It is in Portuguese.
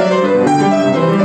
Música